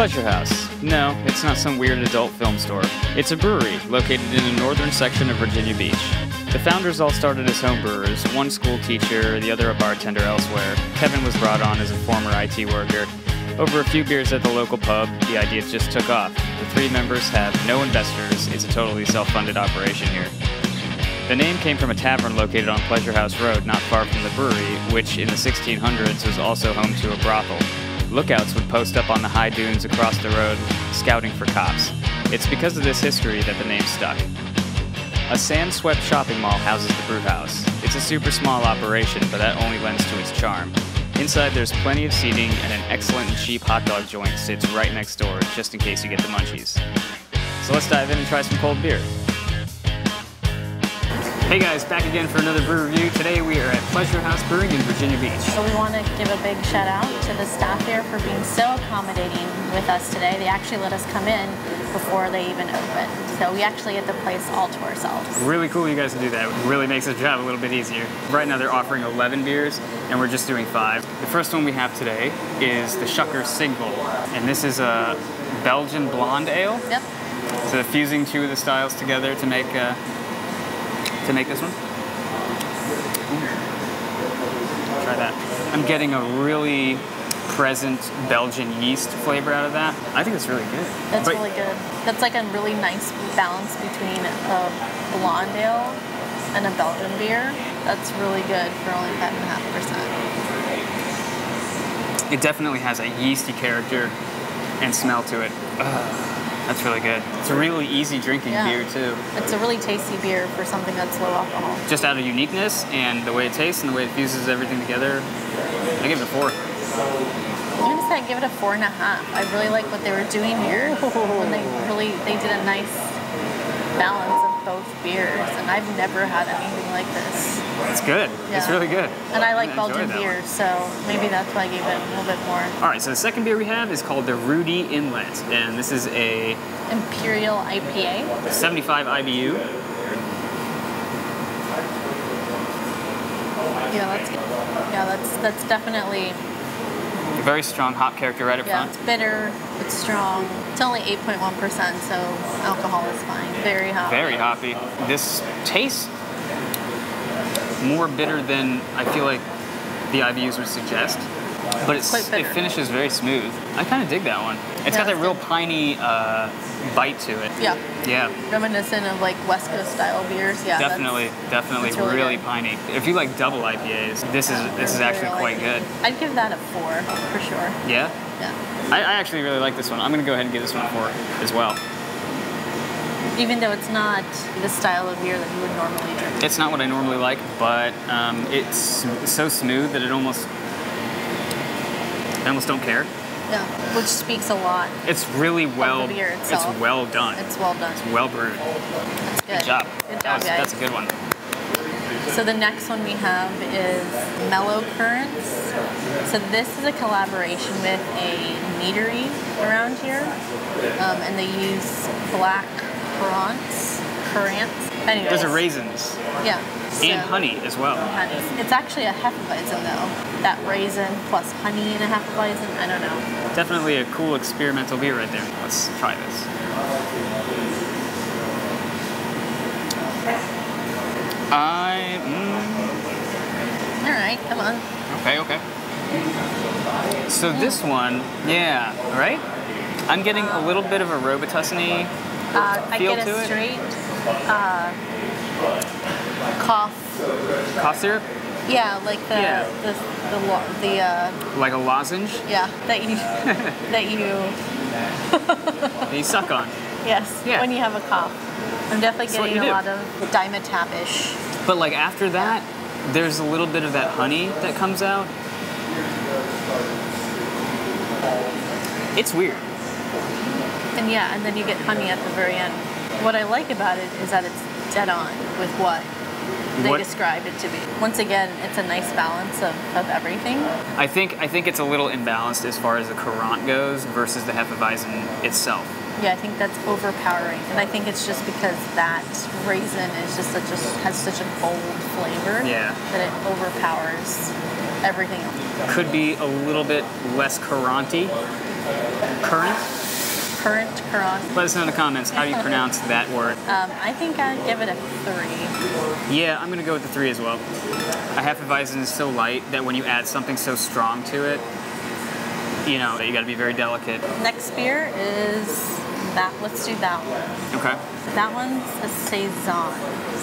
Pleasure House. No, it's not some weird adult film store. It's a brewery located in the northern section of Virginia Beach. The founders all started as home brewers, one school teacher, the other a bartender elsewhere. Kevin was brought on as a former IT worker. Over a few beers at the local pub, the idea just took off. The three members have no investors, it's a totally self funded operation here. The name came from a tavern located on Pleasure House Road, not far from the brewery, which in the 1600s was also home to a brothel. Lookouts would post up on the high dunes across the road, scouting for cops. It's because of this history that the name stuck. A sand swept shopping mall houses the brew house. It's a super small operation, but that only lends to its charm. Inside, there's plenty of seating, and an excellent cheap hot dog joint sits right next door, just in case you get the munchies. So let's dive in and try some cold beer. Hey guys, back again for another brew review. Today we are at Pleasure House Brewing in Virginia Beach. So we want to give a big shout out to the staff here for being so accommodating with us today. They actually let us come in before they even opened. So we actually get the place all to ourselves. Really cool you guys to do that. It really makes the job a little bit easier. Right now they're offering 11 beers and we're just doing five. The first one we have today is the Shucker Single. And this is a Belgian blonde ale. Yep. So fusing two of the styles together to make uh, to make this one. Ooh. Try that. I'm getting a really present Belgian yeast flavor out of that. I think it's really good. That's But- really good. That's like a really nice balance between a blonde ale and a Belgian beer. That's really good for only 5.5%. It definitely has a yeasty character and smell to it. Ugh, that's really good. It's a really easy drinking Yeah. beer too. It's a really tasty beer for something that's low alcohol. Just out of uniqueness and the way it tastes and the way it fuses everything together, I give it a four. I'm gonna say I give it a four and a half. I really like what they were doing here. When they really they did a nice balance both beers, and I've never had anything like this. It's good. Yeah. It's really good. And I like Belgian beers, so maybe that's why I gave it a little bit more. All right, so the second beer we have is called the Rudee Inlet, and this is a Imperial IPA. 75 IBU. Yeah, that's good. Yeah, that's that's definitely A very strong hop character right up yeah. front. It's bitter. It's strong. It's only 8.1 percent, so alcohol is fine. Very hot. Very hoppy. This tastes more bitter than I feel like the IBUs would suggest, but it's, Quite it finishes very smooth. I kind of dig that one. It's Yeah, got that real good. piney uh, bite to it. Yeah, Yeah, reminiscent of like West Coast style beers. Yeah, that's- definitely, definitely, that's really really, piney. If you like double IPAs, this is this is actually quite like good. it. I'd give that a four for sure. Yeah, Yeah. I, I actually really like this one. I'm gonna go ahead and give this one a four as well. Even though it's not the style of beer that you would normally drink. It's not what I normally like, but um, it's so smooth that it almost I almost don't care. Yeah, which speaks a lot. It's really well. beer itself. it's well done. It's well done. It's well brewed. That's good. Good job. Good That job, was- guys. that's a good one. So the next one we have is Mellow Currents. So this is a collaboration with a meadery around here, um, and they use black currants. Currants. Anyways, Those are raisins Yeah. and honey as well. honey. It's actually a Hefeweizen though. That raisin plus honey in a Hefeweizen. I don't know. Definitely a cool experimental beer right there. Let's try this. I mm, All right, come on. okay okay. So this one, yeah, right. I'm getting a little bit of a Robitussin Uh, I get to a it? straight uh, cough. cough syrup, Yeah, like the Yeah. the the, lo- the uh, like a lozenge yeah that you that you that you suck on. yes Yeah. when you have a cough. I'm definitely That's getting a lot of Dimetapp-ish. But like after that, there's a little bit of that honey that comes out. It's weird. And yeah, and then you get honey at the very end. What I like about it is that it's dead on with what they What- described it to be. Once again, it's a nice balance of, of everything. I think I think it's a little imbalanced as far as the Courant goes versus the Hefeweizen itself. Yeah, I think that's overpowering, and I think it's just because that raisin is just such a has such a bold flavor Yeah. that it overpowers everything else. Could be a little bit less Couranty Current? Current, current. Let us know in the comments how you pronounce that word. Um, I think I'd give it a three. Yeah, I'm gonna go with the three as well. I A Hefeweizen is so light that when you add something so strong to it, you know, you gotta be very delicate. Next beer is that. Let's do that one. Okay. That one's a saison.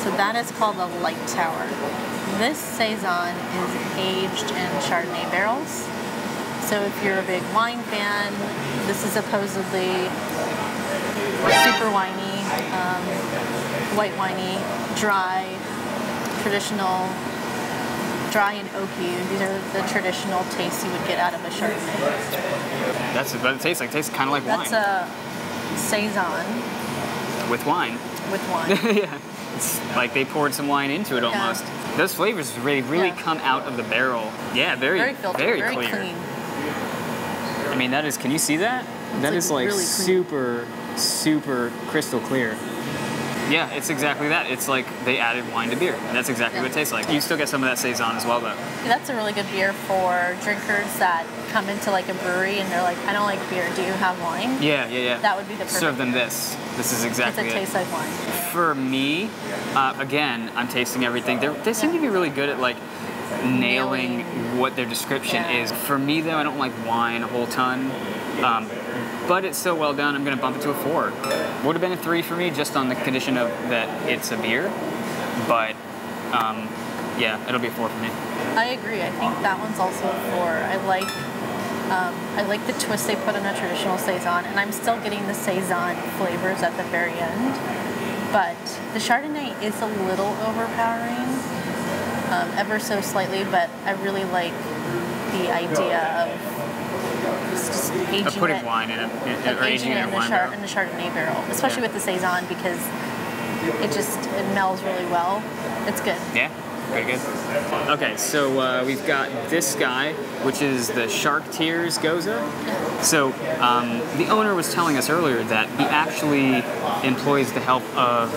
So that is called the light tower. This saison is aged in Chardonnay barrels. So if you're a big wine fan, this is supposedly super winey, um, white winey, dry, traditional, dry and oaky. These are the traditional tastes you would get out of a Chardonnay. That's what it tastes like. It tastes kind of like That's wine. a saison with wine. with wine. yeah. It's like they poured some wine into it almost. Yeah. Those flavors really, really Yeah. come out of the barrel. Yeah, very, Very filtered, very, very, clear. clean. I mean, that is. Can you see that? That like is like really clean. super, super crystal clear. Yeah, it's exactly that. It's like they added wine to beer. And that's exactly Yeah. what it tastes like. You still get some of that saison as well, though. That's a really good beer for drinkers that come into like a brewery and they're like, I don't like beer. Do you have wine? Yeah, yeah, yeah. That would be the perfect Serve them this. This is exactly it it. tastes like wine. For me, uh, again, I'm tasting everything. They're, they seem to be really good at like nailing what their description Yeah. is. For me, though, I don't like wine a whole ton. Um, but it's so well done, I'm going to bump it to a four. Would have been a three for me just on the condition of that it's a beer. But um, yeah, it'll be a four for me. I agree. I think that one's also a four. I like um, I like the twist they put on a traditional saison, and I'm still getting the saison flavors at the very end. But the Chardonnay is a little overpowering, um, ever so slightly. But I really like the idea of just aging Of putting it, wine in it, of or aging it in in a the, char- in the Chardonnay barrel, especially Yeah. with the saison because it just it melds really well. It's good. Yeah, pretty good. Okay, so uh, we've got this guy, which is the Shark Tears Gose. So um, the owner was telling us earlier that he actually employs the help of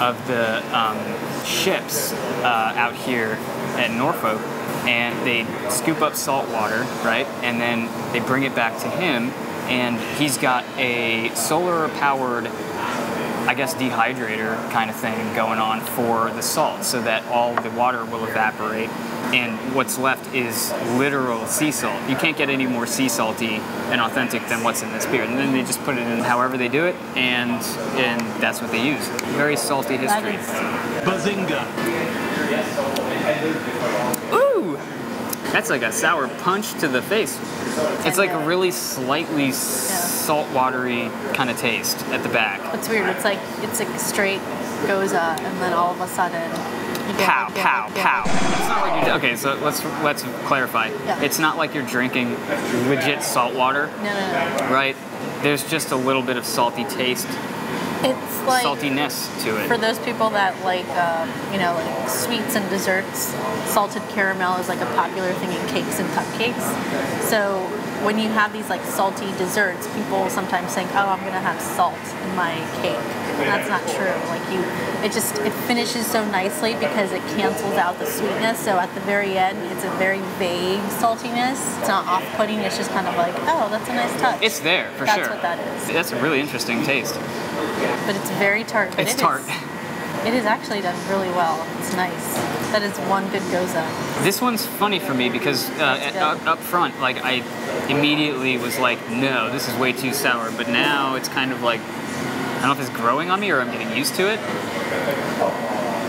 of the um, ships uh, out here at Norfolk, and they scoop up salt water, right, and then they bring it back to him, and he's got a solar powered I guess dehydrator kind of thing going on for the salt so that all the water will evaporate and what's left is literal sea salt. You can't get any more sea salty and authentic than what's in this beer. And then they just put it in however they do it and and that's what they use. Very salty history. Bazinga. Ooh! That's like a sour punch to the face. It's like a really slightly salt watery kind of taste at the back. It's weird. It's like it's like straight goes up, and then all of a sudden, pow, like, pow, yeah. pow. It's not like you're, okay, so let's let's clarify. Yeah. It's not like you're drinking legit salt water, No, no, no. right? There's just a little bit of salty taste, It's like saltiness to it. for those people that like, um, you know, like sweets and desserts. Salted caramel is like a popular thing in cakes and cupcakes. So when you have these like salty desserts, people sometimes think, "Oh, I'm gonna have salt in my cake." And that's not true. Like you, it just it finishes so nicely because it cancels out the sweetness. So at the very end, it's a very vague saltiness. It's not off-putting. It's just kind of like, "Oh, that's a nice touch." It's there for That's sure. That's what that is. That's a really interesting taste. but it's very tart. But It's it is- tart. it is actually done really well. It's nice. That is one good gose. This one's funny for me because uh, up, up front, like I immediately was like, no, this is way too sour. But now it's kind of like, I don't know if it's growing on me or I'm getting used to it,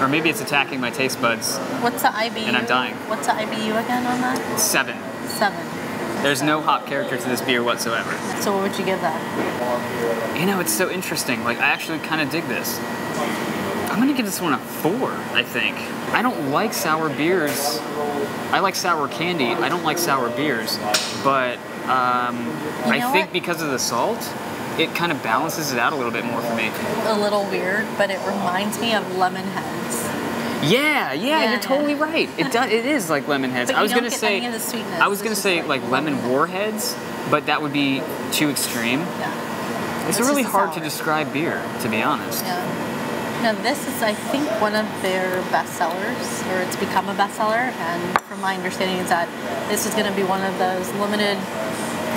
or maybe it's attacking my taste buds. What's the IBU? And I'm dying. What's the IBU again on that? Seven. Seven. There's no hop character to this beer whatsoever. So what would you give that? You know, it's so interesting. Like, I actually kind of dig this. I'm gonna give this one a four, I think. I don't like sour beers. I like sour candy. I don't like sour beers. But um, You I think what? because of the salt, it kind of balances it out a little bit more for me. A little weird, but it reminds me of lemon heads. Yeah, yeah, Yeah, you're totally yeah. right. It does. It is like lemon heads. I was gonna say. any of the sweetness. I was gonna say like like lemon lemon head. warheads, but that would be too extreme. Yeah. It's, It's really hard to describe beer, to be honest. Yeah. Now this is, I think, one of their best sellers, or it's become a bestseller. And from my understanding, is that this is going to be one of those limited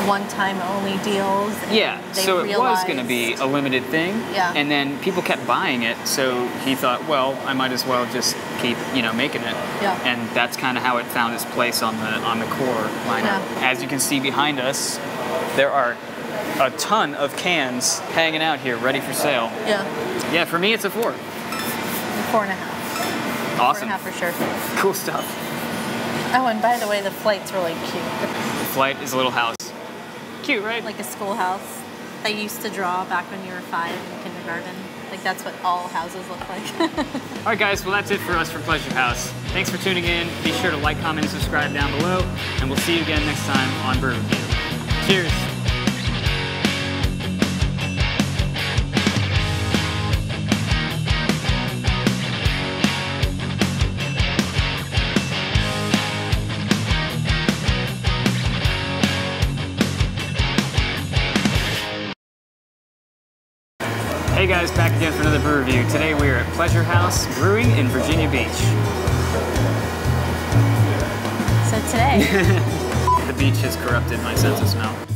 one-time only deals. Yeah, so it was going to be a limited thing. Yeah. And then people kept buying it, so he thought, well, I might as well just keep, you know, making it. Yeah. And that's kind of how it found its place on the on the core lineup. Yeah. As you can see behind us, there are a ton of cans hanging out here, ready for sale. Yeah, Yeah, for me, it's a four. four and a half. Awesome. and a half for sure. Cool stuff. Oh, and by the way, the flight's really cute. The Flight is a little house. Cute, right? Like a schoolhouse I used to draw back when you were five in kindergarten. Like that's what all houses look like. All right, guys. Well, that's it for us for Pleasure House. Thanks for tuning in. Be sure to like, comment, and subscribe down below, and we'll see you again next time on Brew Review. Cheers. Brewing in Virginia Beach. so today, The beach has corrupted my sense of smell.